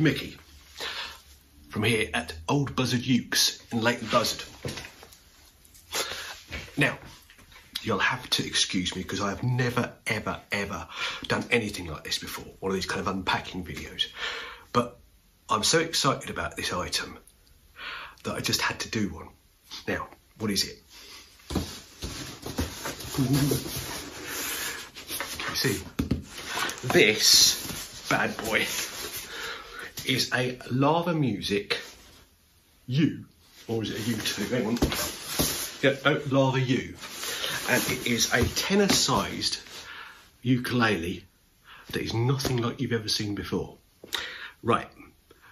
Mickey from here at Old Buzzard Ukes in Leighton Buzzard. Now, you'll have to excuse me because I have never, ever, ever done anything like this before, one of these kind of unpacking videos. But I'm so excited about this item that I just had to do one. Now, what is it? See, this bad boy is a Lava Music U, or is it a U2? Hang on. Yeah, no, Lava U. And it is a tenor sized ukulele that is nothing like you've ever seen before. Right,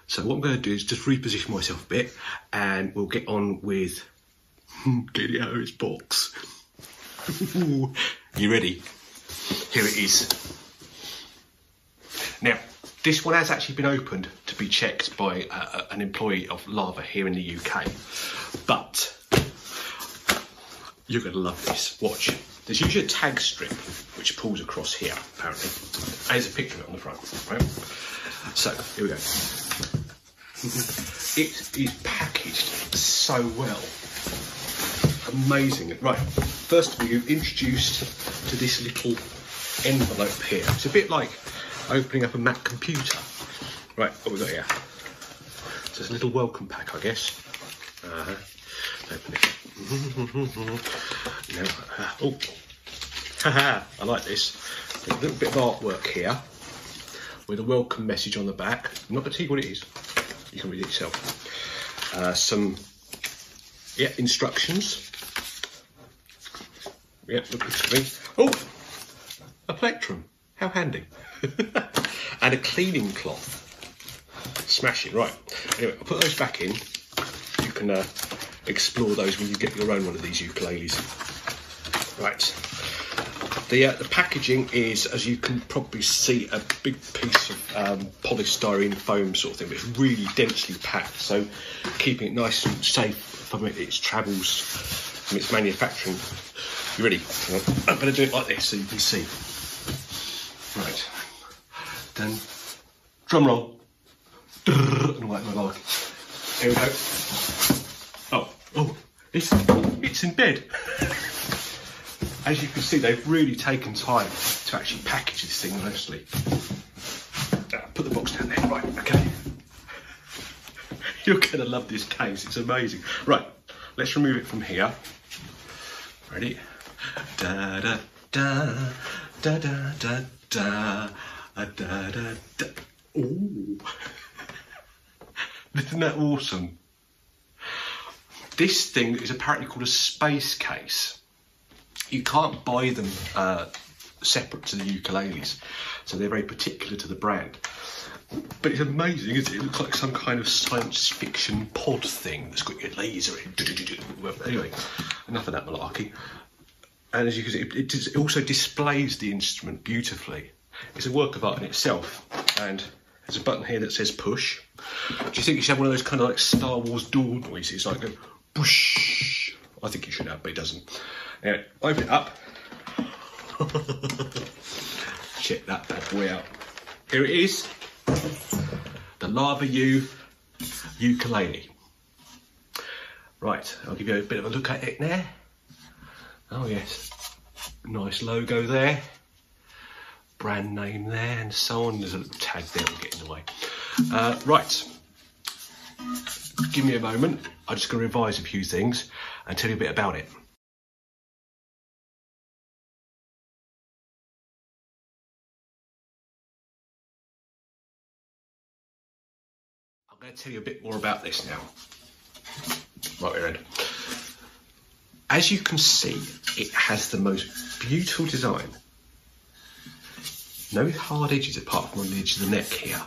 so what I'm going to do is just reposition myself a bit and we'll get on with its box. you ready? Here it is. Now, this one has actually been opened be checked by uh, an employee of Lava here in the UK, but you're going to love this. Watch. There's usually a tag strip which pulls across here, apparently. There's a picture of it on the front, right? So, here we go. it is packaged so well. Amazing. Right, first of all, you're introduced to this little envelope here. It's a bit like opening up a Mac computer. Right, what we got here? So it's a little welcome pack, I guess. Uh -huh. Open it. no, uh, oh, haha, I like this. There's a little bit of artwork here with a welcome message on the back. I'm not going to tell you what it is. You can read it yourself. Uh, some, yeah, instructions. Yeah, look at me. Oh, a plectrum. How handy. and a cleaning cloth. Smashing, right. Anyway, I'll put those back in. You can uh, explore those when you get your own one of these ukuleles. Right. The, uh, the packaging is, as you can probably see, a big piece of um, polystyrene foam sort of thing, it's really densely packed, so keeping it nice and safe from its travels, from its manufacturing. You ready? I'm going to do it like this so you can see. Right. Then, drum roll. And like my like. Here we go. Oh, oh, it's, it's in bed. As you can see, they've really taken time to actually package this thing nicely. Uh, put the box down there. Right, okay. You're to love this case. It's amazing. Right, let's remove it from here. Ready? Da da da da da da da da da da. Ooh. Isn't that awesome? This thing is apparently called a space case. You can't buy them uh, separate to the ukuleles, so they're very particular to the brand. But it's amazing, it? It looks like some kind of science fiction pod thing that's got your laser in. Anyway, enough of that malarkey. And as you can see, it, it also displays the instrument beautifully. It's a work of art in itself. And there's a button here that says push. Do you think you should have one of those kind of like Star Wars door noises, like a push? I think you should have, but it doesn't. Anyway, open it up. Check that bad boy out. Here it is. The Lava U ukulele. Right, I'll give you a bit of a look at it there. Oh yes, nice logo there. Brand name there and so on. There's a little tag there will get in the way. Uh, right, give me a moment. I'm just going to revise a few things and tell you a bit about it. I'm going to tell you a bit more about this now. Right, we're in. As you can see, it has the most beautiful design. No hard edges apart from on the edge of the neck here.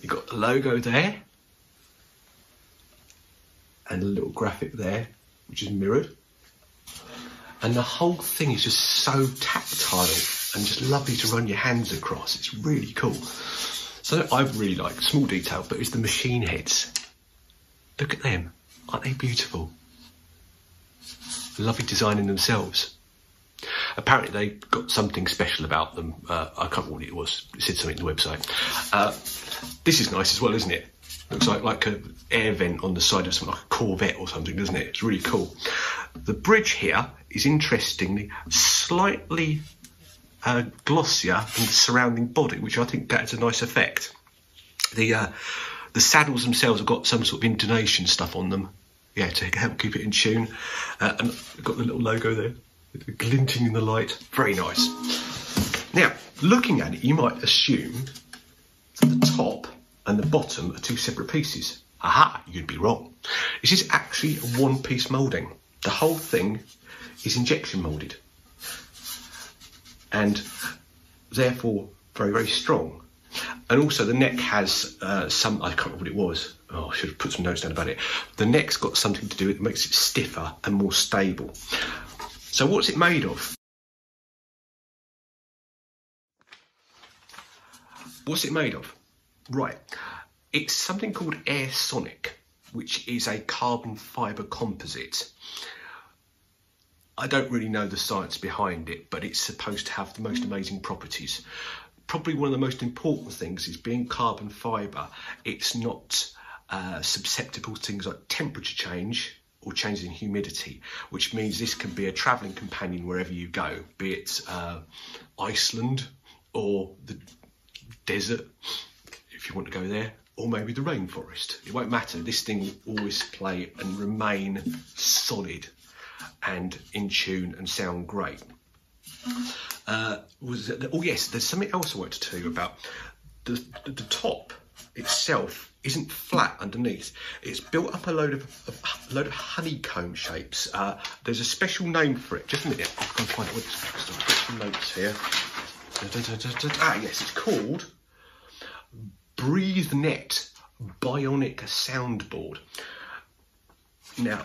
You've got the logo there. And a little graphic there, which is mirrored. And the whole thing is just so tactile and just lovely to run your hands across. It's really cool. So I really like small detail, but it's the machine heads. Look at them. Aren't they beautiful? Lovely design in themselves. Apparently, they got something special about them. Uh, I can't remember what it was. It said something on the website. Uh, this is nice as well, isn't it? Looks like like an air vent on the side of something like a Corvette or something, doesn't it? It's really cool. The bridge here is interestingly slightly uh, glossier than the surrounding body, which I think adds a nice effect. The uh, the saddles themselves have got some sort of intonation stuff on them, yeah, to help keep it in tune. Uh, and got the little logo there, glinting in the light. Very nice. Now, looking at it, you might assume that the top and the bottom are two separate pieces. Aha, you'd be wrong. This is actually one-piece moulding. The whole thing is injection moulded and therefore very, very strong. And also the neck has uh, some, I can't remember what it was. Oh, I should have put some notes down about it. The neck's got something to do with it makes it stiffer and more stable. So what's it made of? What's it made of? Right. It's something called Air Sonic, which is a carbon fibre composite. I don't really know the science behind it, but it's supposed to have the most amazing properties. Probably one of the most important things is being carbon fibre. It's not uh, susceptible to things like temperature change or changes in humidity, which means this can be a travelling companion wherever you go, be it uh, Iceland or the desert, if you want to go there, or maybe the rainforest. It won't matter. This thing will always play and remain solid and in tune and sound great. Uh, was oh yes, there's something else I wanted to tell you about. The, the, the top itself isn't flat underneath. It's built up a load of, a load of honeycomb shapes. Uh, there's a special name for it. Just a minute, I've got to find out what got some notes here. Da, da, da, ah, yes, it's called BreatheNet Bionic Soundboard. Now,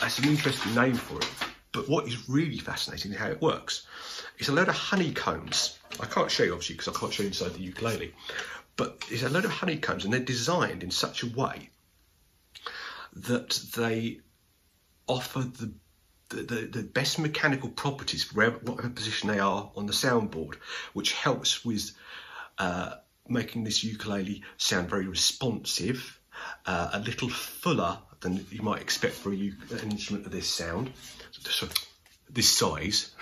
that's an interesting name for it. But what is really fascinating is how it works. It's a load of honeycombs. I can't show you obviously because I can't show you inside the ukulele. But it's a load of honeycombs and they're designed in such a way that they offer the the, the, best mechanical properties for whatever position they are on the soundboard, which helps with uh, making this ukulele sound very responsive, uh, a little fuller than you might expect for an instrument of this sound, this size.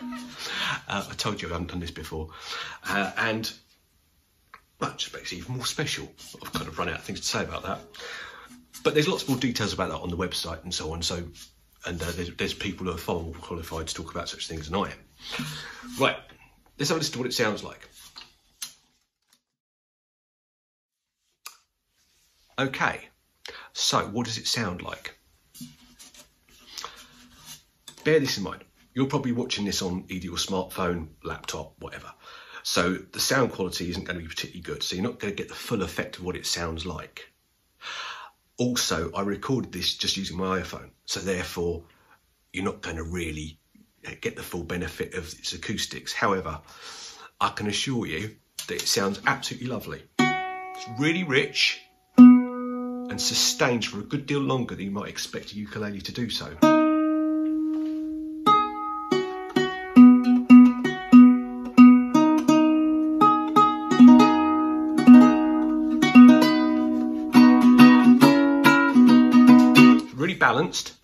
uh, I told you I haven't done this before. Uh, and just makes it even more special. I've kind of run out of things to say about that. But there's lots more details about that on the website and so on. So, and uh, there's, there's, people who are far more qualified to talk about such things than I am. Right, let's have a listen to what it sounds like. Okay, so, what does it sound like? Bear this in mind. You're probably watching this on either your smartphone, laptop, whatever. So the sound quality isn't going to be particularly good. So you're not going to get the full effect of what it sounds like. Also, I recorded this just using my iPhone. So therefore, you're not going to really uh, get the full benefit of its acoustics. However, I can assure you that it sounds absolutely lovely. It's really rich and sustains for a good deal longer than you might expect a ukulele to do so. Balanced.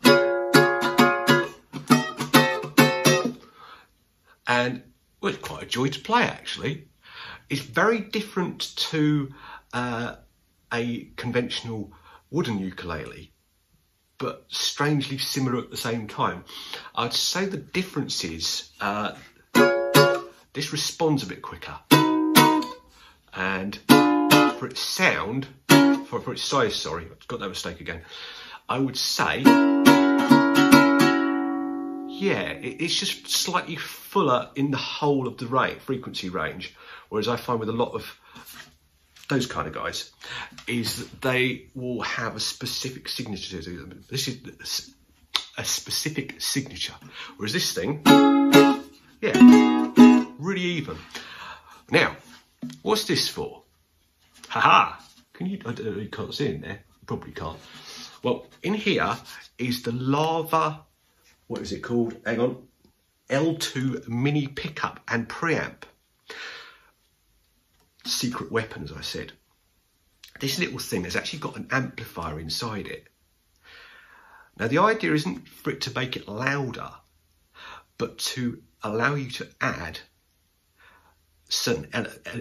And it's quite a joy to play actually. It's very different to uh, a conventional wooden ukulele, but strangely similar at the same time. I'd say the difference is uh, this responds a bit quicker, and for its sound, for, for its size, sorry, I've got that mistake again. I would say, yeah, it's just slightly fuller in the whole of the rate, frequency range, whereas I find with a lot of those kind of guys, is that they will have a specific signature to them. This is a specific signature. Whereas this thing, yeah, really even. Now, what's this for? Haha, can you, I don't know, you can't see in there, probably can't. Well, in here is the lava, what is it called? Hang on. L2 mini pickup and preamp. Secret weapon, as I said. This little thing has actually got an amplifier inside it. Now the idea isn't for it to make it louder, but to allow you to add certain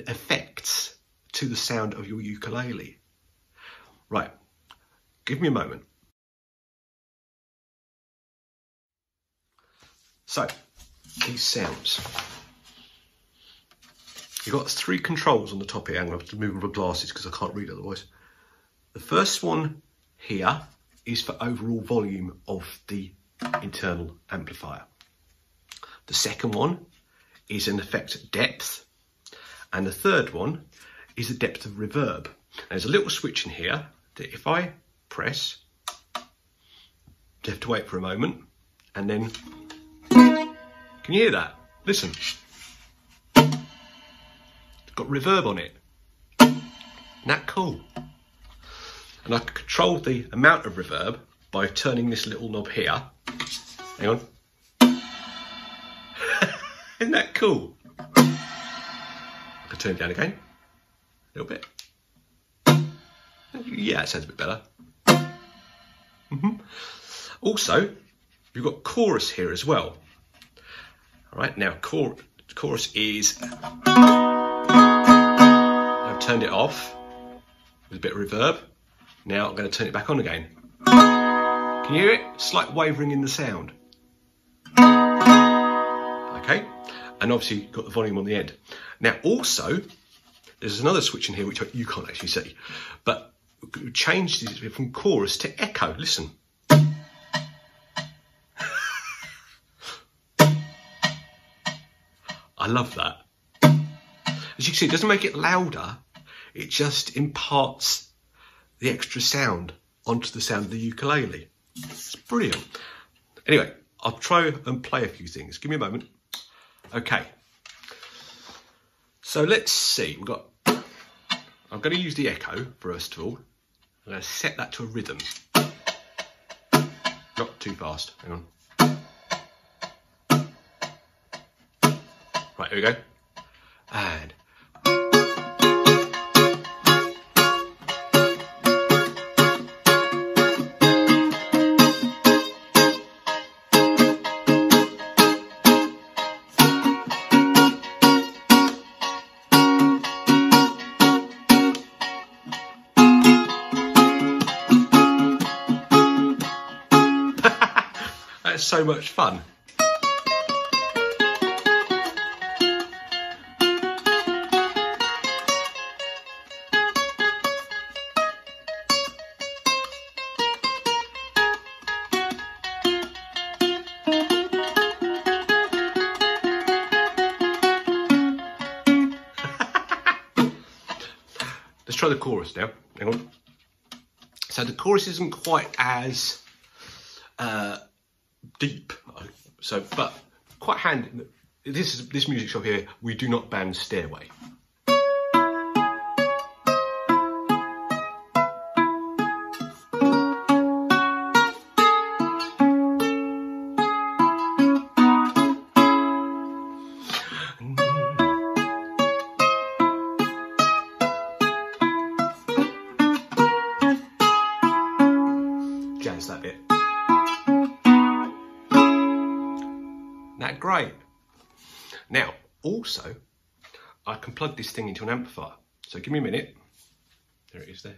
effects to the sound of your ukulele. Right, give me a moment. So, these sounds. You've got three controls on the top here. I'm going to have to move my glasses because I can't read otherwise. The first one here is for overall volume of the internal amplifier. The second one is an effect depth. And the third one is the depth of reverb. There's a little switch in here that if I press, you have to wait for a moment and then, can you hear that? Listen. It's got reverb on it. Isn't that cool? And I can control the amount of reverb by turning this little knob here. Hang on. Isn't that cool? I can turn it down again. A little bit. Yeah, it sounds a bit better. Mm -hmm. Also, you've got chorus here as well. All right, now chor chorus is. I've turned it off with a bit of reverb. Now I'm going to turn it back on again. Can you hear it? Slight wavering in the sound. Okay, and obviously got the volume on the end. Now also, there's another switch in here which you can't actually see, but changed it from chorus to echo. Listen. I love that. As you can see, it doesn't make it louder, it just imparts the extra sound onto the sound of the ukulele. It's brilliant. Anyway, I'll try and play a few things. Give me a moment. Okay. So let's see. We've got. I'm going to use the echo first of all. I'm going to set that to a rhythm. Not too fast. Hang on. Right, here we go. And so much fun. Let's try the chorus now. Hang on. So the chorus isn't quite as uh, deep. So, but quite handy. This is this music shop here. We do not ban Stairway. An amplifier. So give me a minute. There it is there.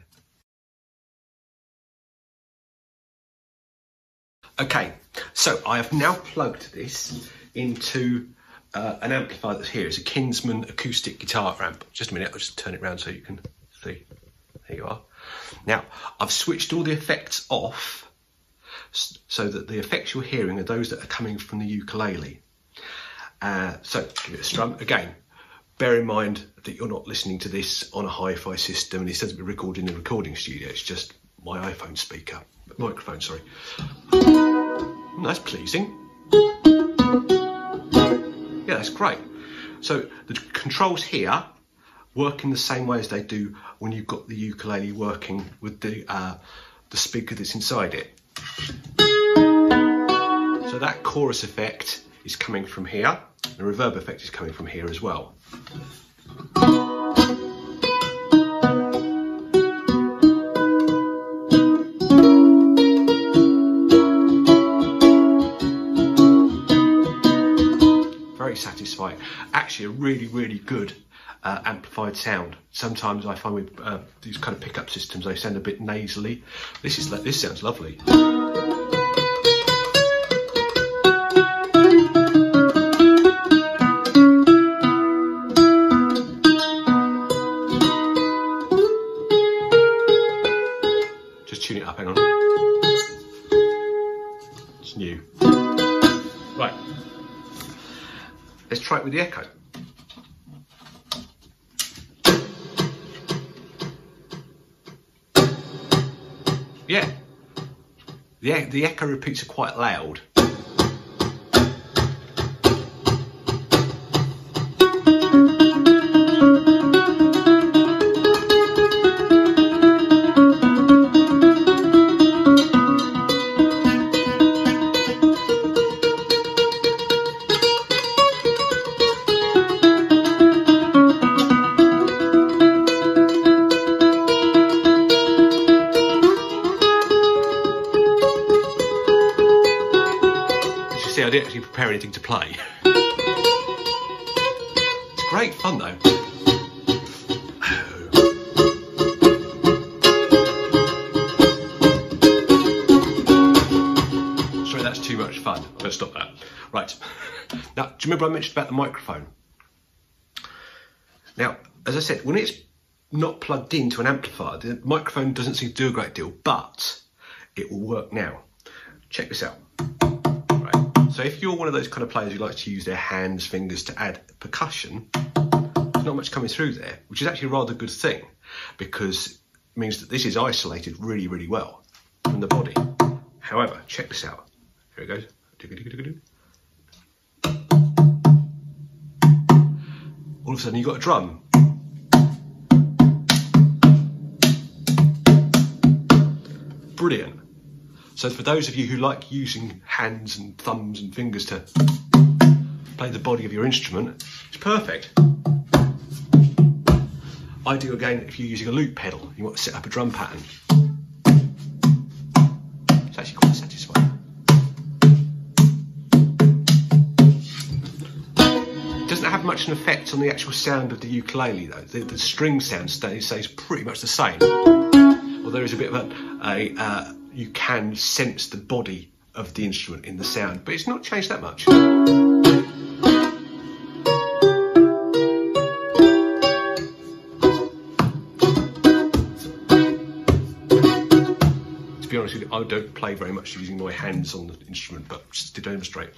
Okay, so I have now plugged this into uh, an amplifier that's here. It's a Kinsman acoustic guitar amp. Just a minute, I'll just turn it around so you can see. There you are. Now, I've switched all the effects off so that the effects you're hearing are those that are coming from the ukulele. Uh, so give it a strum. Again, bear in mind that you're not listening to this on a hi-fi system and doesn't be recorded in a recording studio. It's just my iPhone speaker, microphone, sorry. That's pleasing. Yeah, that's great. So the controls here work in the same way as they do when you've got the ukulele working with the uh, the speaker that's inside it. So that chorus effect is coming from here. The reverb effect is coming from here as well. Very satisfying. Actually, a really, really good uh, amplified sound. Sometimes I find with uh, these kind of pickup systems, they sound a bit nasally. This is this sounds lovely. Hang on. It's new. Right. Let's try it with the echo. Yeah. The, the echo repeats are quite loud. Prepare anything to play. It's great fun though. Sorry, that's too much fun. I'm to stop that. Right. Now, do you remember I mentioned about the microphone? Now, as I said, when it's not plugged into an amplifier, the microphone doesn't seem to do a great deal, but it will work now. Check this out. Right. So if you're one of those kind of players who likes to use their hands, fingers to add percussion, there's not much coming through there, which is actually a rather good thing because it means that this is isolated really, really well from the body. However, check this out. Here it goes. All of a sudden you've got a drum. Brilliant. So for those of you who like using hands and thumbs and fingers to play the body of your instrument, it's perfect. Ideal again if you're using a loop pedal, you want to set up a drum pattern. It's actually quite satisfying. It doesn't have much an effect on the actual sound of the ukulele though. The, the string sound stays, pretty much the same. Well, there is a bit of a, a uh, you can sense the body of the instrument in the sound, but it's not changed that much. To be honest with you, I don't play very much using my hands on the instrument, but just to demonstrate.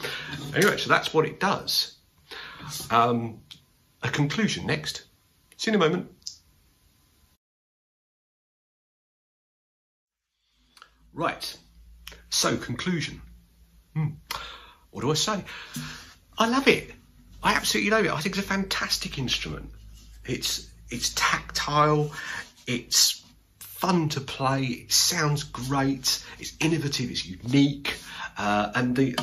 Anyway, so that's what it does. Um, a conclusion next. See you in a moment. Right. So, conclusion. Hmm. What do I say? I love it. I absolutely love it. I think it's a fantastic instrument. It's it's tactile. It's fun to play. It sounds great. It's innovative. It's unique. Uh, and the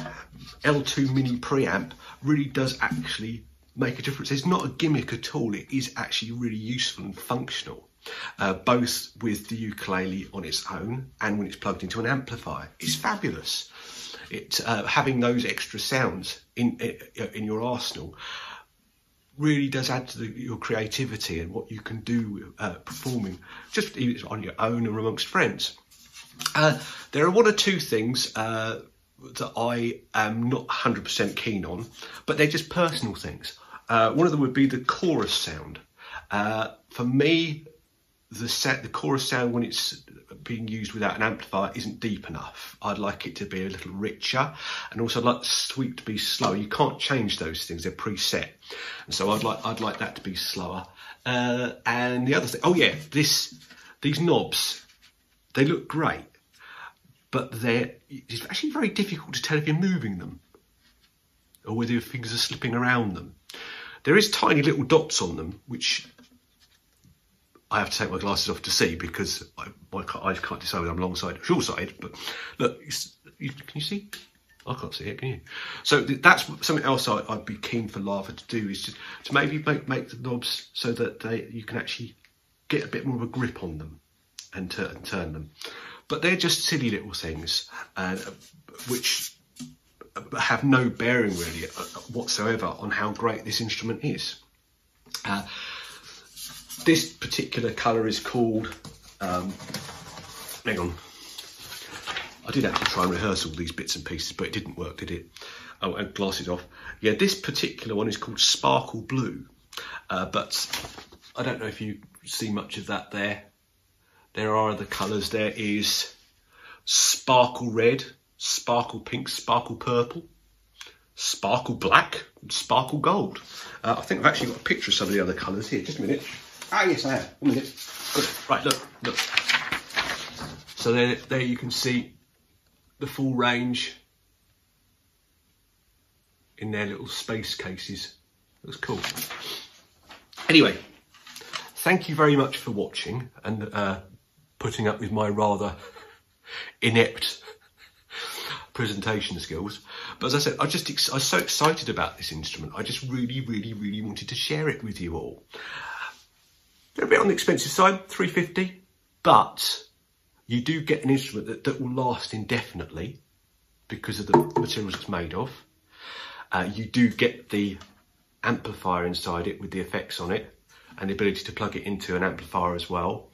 L2 Mini preamp really does actually make a difference. It's not a gimmick at all. It is actually really useful and functional uh, both with the ukulele on its own and when it's plugged into an amplifier. It's fabulous. It uh, having those extra sounds in in your arsenal really does add to the, your creativity and what you can do uh, performing just on your own or amongst friends. Uh, there are one or two things uh, that I am not 100% keen on, but they're just personal things. Uh, one of them would be the chorus sound. Uh, for me, the set, the chorus sound when it's being used without an amplifier isn't deep enough. I'd like it to be a little richer, and also I'd like the sweep to be slower. You can't change those things; they're preset, and so I'd like I'd like that to be slower. Uh, and the other thing, oh yeah, this these knobs, they look great, but they're it's actually very difficult to tell if you're moving them or whether your fingers are slipping around them. There is tiny little dots on them, which I have to take my glasses off to see because I, my eyes can't decide whether I'm long sighted or short sighted. But look, you, can you see? I can't see it, can you? So th- that's something else I, would be keen for Lava to do is to, to maybe make, make the knobs so that they you can actually get a bit more of a grip on them and, and turn them. But they're just silly little things, uh, which have no bearing really uh, whatsoever on how great this instrument is. Uh, this particular colour is called, um, hang on, I did actually try and rehearse all these bits and pieces, but it didn't work, did it? Oh, and glasses off. Yeah, this particular one is called Sparkle Blue, uh, but I don't know if you see much of that there. There are other colours. There is Sparkle Red, Sparkle Pink, Sparkle Purple, Sparkle Black, Sparkle Gold. Uh, I think I've actually got a picture of some of the other colours here. Just a minute. Ah, yes, I have. One minute. Good. Right, look, look. So there, there you can see the full range in their little space cases. Looks cool. Anyway, thank you very much for watching and uh, putting up with my rather inept presentation skills. But as I said, I just I was so excited about this instrument. I just really, really, really wanted to share it with you all. They're a bit on the expensive side, 350, but you do get an instrument that, that will last indefinitely because of the materials it's made of. Uh, you do get the amplifier inside it with the effects on it and the ability to plug it into an amplifier as well.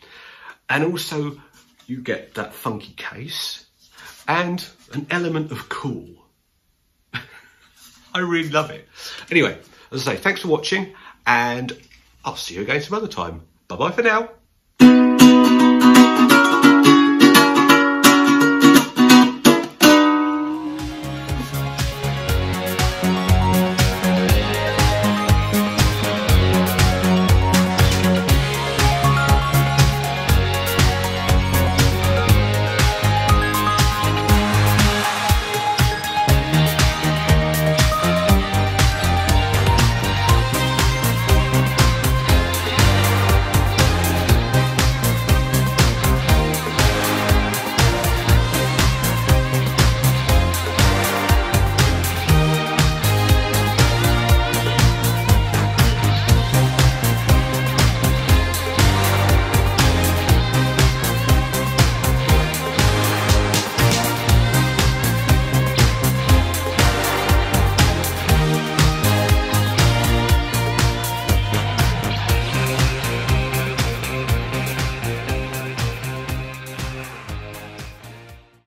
And also you get that funky case and an element of cool. I really love it. Anyway, as I say, thanks for watching and I'll see you again some other time. Bye bye for now.